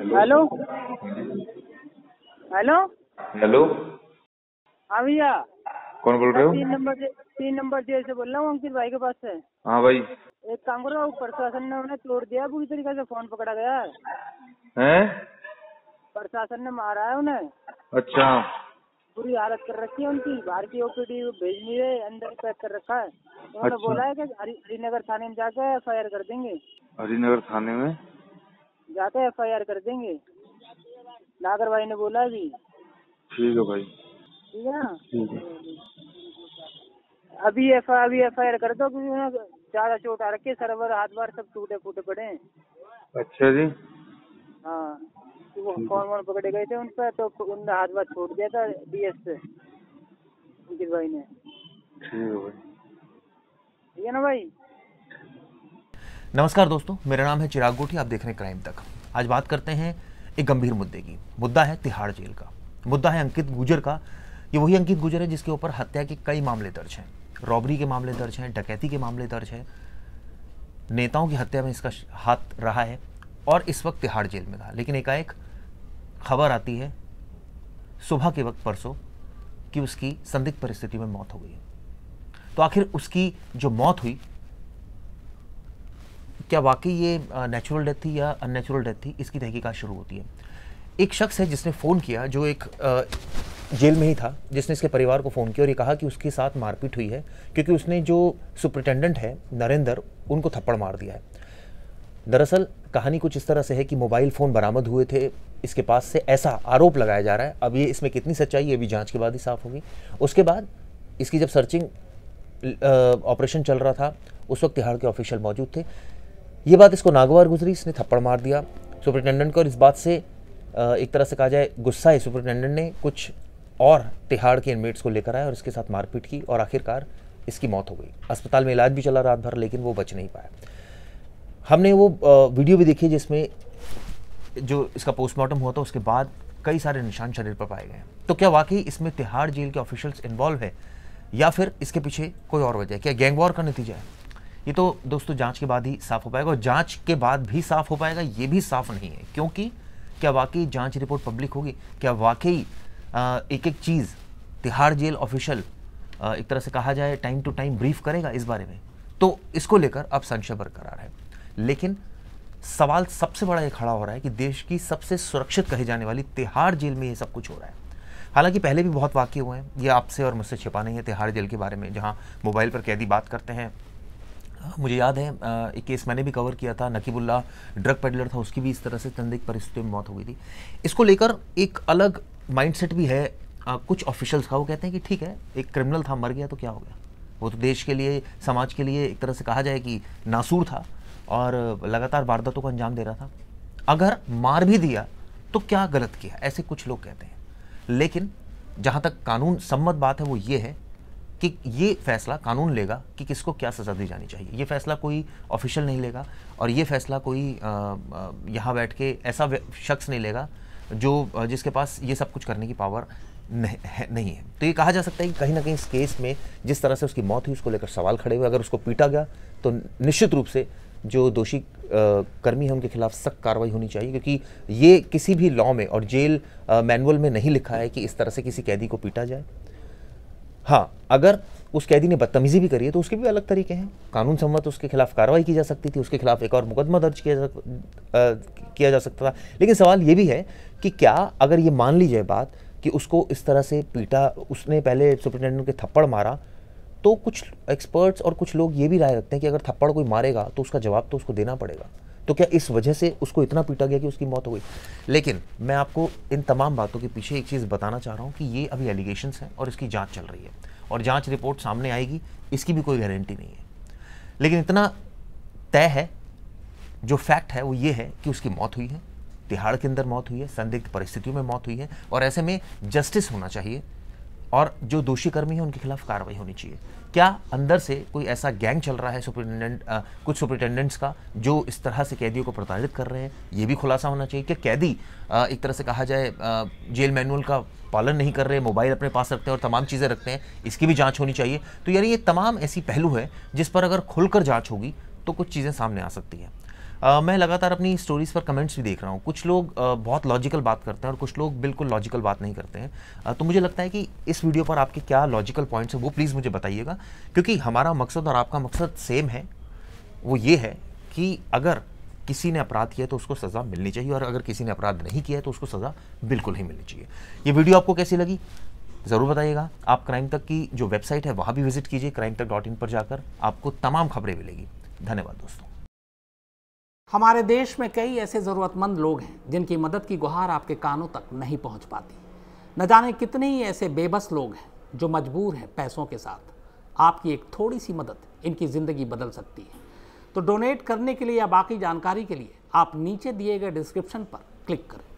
Hello hello hello हाँ भैया। कौन बोल रहे हो? तीन नंबर तीन नंबर जेल से बोल रहा हूँ अंकित भाई के पास से। हाँ भाई। एक काम करो प्रशासन ने उन्हें तोड़ दिया पूरी तरीके से फ़ोन पकड़ा गया। है? हैं प्रशासन ने मारा है उन्हें। अच्छा। बुरी हालत कर रखी है उनकी। बाहर की ओपीडी भेज नहीं रहे अंदर पैक कर रखा है। उन्होंने अच्छा। बोला है कि हरि हरिनगर थाने में जाकर एफआईआर कर देंगे। हरिनगर थाने में? जाकर एफ़ आई आर कर देंगे। नागर भाई ने बोला अभी ठीक है भाई। ठीक है ना? ठीक है। अभी एफ़ अभी एफ़ कर दो क्योंकि ज़्यादा चोट आ रखी सरवर हाथ बार सब टूटे फूटे पड़े हैं। अच्छा जी। हाँ तो वो कौन कौन पकड़े गए थे उन पर तो उनने हाथ बार छोड़ दिया था डीएस से अंकित भाई ने। ठीक है भाई। ठीक है ना भाई? नमस्कार दोस्तों, मेरा नाम है चिराग गोठी, आप देख रहे हैं क्राइम तक आज बात करते हैं एक गंभीर मुद्दे की। मुद्दा है तिहाड़ जेल का। मुद्दा है अंकित गुजर का। ये वही अंकित गुजर है जिसके ऊपर हत्या के कई मामले दर्ज हैं। रॉबरी के मामले दर्ज हैं, डकैती के मामले दर्ज हैं। नेताओं की हत्या में इसका हाथ रहा है और इस वक्त तिहाड़ जेल में था। लेकिन एकाएक खबर आती है सुबह के वक्त परसों कि उसकी संदिग्ध परिस्थिति में मौत हो गई तो आखिर उसकी जो मौत हुई क्या वाकई ये नेचुरल डेथ थी या अननेचुरल डेथ थी? इसकी तहकीकात शुरू होती है। एक शख्स है जिसने फ़ोन किया, जो एक जेल में ही था, जिसने इसके परिवार को फ़ोन किया और ये कहा कि उसके साथ मारपीट हुई है, क्योंकि उसने जो सुप्रिटेंडेंट है, नरेंद्र, उनको थप्पड़ मार दिया है। दरअसल, कहानी कुछ इस तरह से है कि मोबाइल फ़ोन बरामद हुए थे, इसके पास से ऐसा आरोप लगाया जा रहा है। अब ये इसमें कितनी सच्चाई ये भी जाँच के बाद ही साफ़ होगी। उसके बाद, इसकी जब सर्चिंग ऑपरेशन चल रहा था, उस वक्त तिहाड़ के ऑफिशियल मौजूद थे। ये बात इसको नागवार गुजरी, इसने थप्पड़ मार दिया सुपरिटेंडेंट को और इस बात से एक तरह से कहा जाए, गुस्सा है सुपरिटेंडेंट ने, कुछ और तिहाड़ के इनमेट्स को लेकर आया और इसके साथ मारपीट की और आखिरकार इसकी मौत हो गई। अस्पताल में इलाज भी चला रात भर, लेकिन वो बच नहीं पाया। हमने वो वीडियो भी देखी जिसमें जो इसका पोस्टमार्टम हुआ था, उसके बाद कई सारे निशान शरीर पर पाए गए। तो क्या वाकई इसमें तिहाड़ जेल के ऑफिशियल्स इन्वॉल्व है या फिर इसके पीछे कोई और वजह है? क्या गैंग वॉर का नतीजा है? ये तो दोस्तों जाँच के बाद ही साफ़ हो पाएगा और जाँच के बाद भी साफ़ हो पाएगा, ये भी साफ़ नहीं है। क्योंकि क्या वाकई जाँच रिपोर्ट पब्लिक होगी? क्या वाकई एक एक चीज़ तिहाड़ जेल ऑफिशियल एक तरह से कहा जाए, टाइम टू टाइम ब्रीफ करेगा इस बारे में? तो इसको लेकर अब संशय बरकरार है। लेकिन सवाल सबसे बड़ा ये खड़ा हो रहा है कि देश की सबसे सुरक्षित कही जाने वाली तिहाड़ जेल में ये सब कुछ हो रहा है। हालाँकि पहले भी बहुत वाक्य हुए हैं। ये आपसे और मुझसे छिपा नहीं है तिहाड़ जेल के बारे में, जहाँ मोबाइल पर कैदी बात करते हैं। मुझे याद है एक केस मैंने भी कवर किया था नकीबुल्ला ड्रग पेडलर था उसकी भी इस तरह से संदिग्ध परिस्थितियों में मौत हो गई थी। इसको लेकर एक अलग माइंडसेट भी है अ, कुछ ऑफिशियल्स का वो कहते हैं कि ठीक है एक क्रिमिनल था मर गया तो क्या हो गया? वो तो देश के लिए समाज के लिए एक तरह से कहा जाए कि नासूर था और लगातार वारदातों को अंजाम दे रहा था। अगर मार भी दिया तो क्या गलत किया? ऐसे कुछ लोग कहते हैं। लेकिन जहाँ तक कानून सम्मत बात है वो ये है कि ये फैसला कानून लेगा कि किसको क्या सज़ा दी जानी चाहिए। ये फैसला कोई ऑफिशियल नहीं लेगा और ये फैसला कोई यहाँ बैठ के ऐसा शख्स नहीं लेगा जो जिसके पास ये सब कुछ करने की पावर नहीं है, नहीं है। तो ये कहा जा सकता है कि कहीं ना कहीं इस केस में जिस तरह से उसकी मौत हुई उसको लेकर सवाल खड़े हुए अगर उसको पीटा गया तो निश्चित रूप से जो दोषी कर्मी है उनके खिलाफ सख्त कार्रवाई होनी चाहिए क्योंकि ये किसी भी लॉ में और जेल मैनुअल में नहीं लिखा है कि इस तरह से किसी कैदी को पीटा जाए। हाँ अगर उस कैदी ने बदतमीजी भी करी है तो उसके भी अलग तरीके हैं। कानून सम्मत उसके खिलाफ कार्रवाई की जा सकती थी, उसके खिलाफ एक और मुकदमा दर्ज किया जा किया जा सकता था। लेकिन सवाल ये भी है कि क्या अगर ये मान ली जाए बात कि उसको इस तरह से पीटा, उसने पहले सुप्रिटेंडेंट के थप्पड़ मारा तो कुछ एक्सपर्ट्स और कुछ लोग ये भी राय रखते हैं कि अगर थप्पड़ कोई मारेगा तो उसका जवाब तो उसको देना पड़ेगा। तो क्या इस वजह से उसको इतना पीटा गया कि उसकी मौत हो गई? लेकिन मैं आपको इन तमाम बातों के पीछे एक चीज़ बताना चाह रहा हूँ कि ये अभी एलिगेशंस हैं और इसकी जाँच चल रही है और जाँच रिपोर्ट सामने आएगी, इसकी भी कोई गारंटी नहीं है। लेकिन इतना तय है, जो फैक्ट है वो ये है कि उसकी मौत हुई है, तिहाड़ के अंदर मौत हुई है, संदिग्ध परिस्थितियों में मौत हुई है और ऐसे में जस्टिस होना चाहिए और जो दोषी कर्मी है उनके खिलाफ कार्रवाई होनी चाहिए। क्या अंदर से कोई ऐसा गैंग चल रहा है सुपरिटेंडेंट कुछ सुपरिटेंडेंट्स का जो इस तरह से कैदियों को प्रताड़ित कर रहे हैं? ये भी खुलासा होना चाहिए कि कैदी अ, एक तरह से कहा जाए अ, जेल मैनुअल का पालन नहीं कर रहे मोबाइल अपने पास रखते हैं और तमाम चीज़ें रखते हैं इसकी भी जाँच होनी चाहिए। तो यानी ये तमाम ऐसी पहलू है जिस पर अगर खुलकर जाँच होगी तो कुछ चीज़ें सामने आ सकती हैं। मैं लगातार अपनी स्टोरीज पर कमेंट्स भी देख रहा हूँ। कुछ लोग बहुत लॉजिकल बात करते हैं और कुछ लोग बिल्कुल लॉजिकल बात नहीं करते हैं। तो मुझे लगता है कि इस वीडियो पर आपके क्या लॉजिकल पॉइंट्स हैं वो प्लीज़ मुझे बताइएगा। क्योंकि हमारा मकसद और आपका मकसद सेम है। वो ये है कि अगर किसी ने अपराध किया तो उसको सज़ा मिलनी चाहिए और अगर किसी ने अपराध नहीं किया है तो उसको सज़ा बिल्कुल ही मिलनी चाहिए। ये वीडियो आपको कैसी लगी? ज़रूर बताइएगा। आप क्राइम तक की जो वेबसाइट है वहाँ भी विज़िट कीजिए। क्राइम तक डॉट इन पर जाकर आपको तमाम खबरें मिलेगी। धन्यवाद दोस्तों। हमारे देश में कई ऐसे ज़रूरतमंद लोग हैं, जिनकी मदद की गुहार आपके कानों तक नहीं पहुँच पाती। न जाने कितने ही ऐसे बेबस लोग हैं, जो मजबूर हैं पैसों के साथ। आपकी एक थोड़ी सी मदद इनकी ज़िंदगी बदल सकती है। तो डोनेट करने के लिए या बाकी जानकारी के लिए आप नीचे दिए गए डिस्क्रिप्शन पर क्लिक करें।